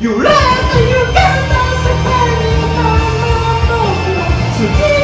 You're and you gave us a carry on, no, no, no.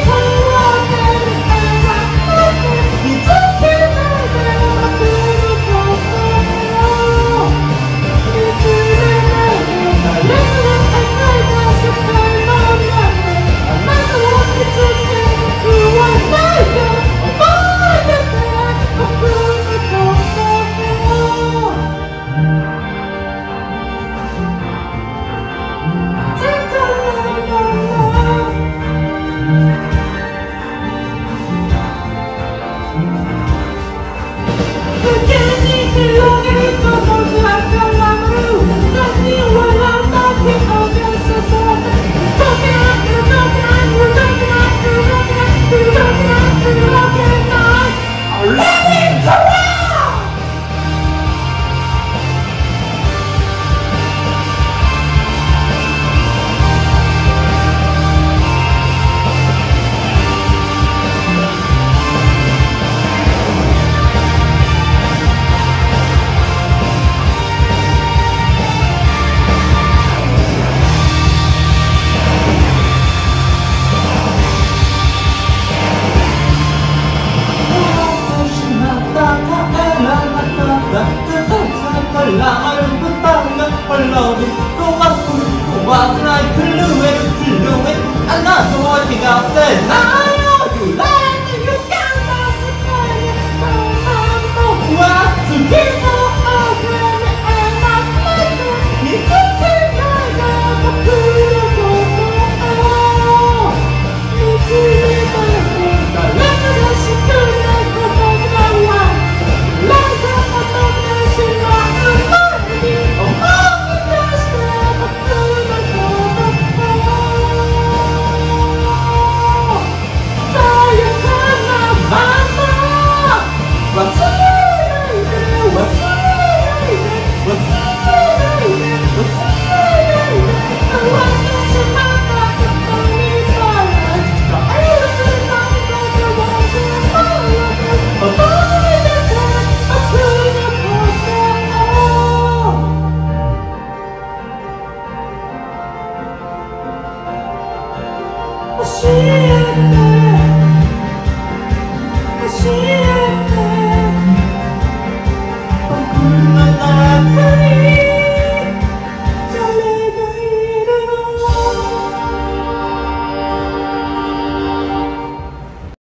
ah